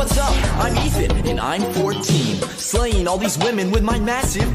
what's up? I'm Ethan, and I'm 14. Slaying all these women with my massive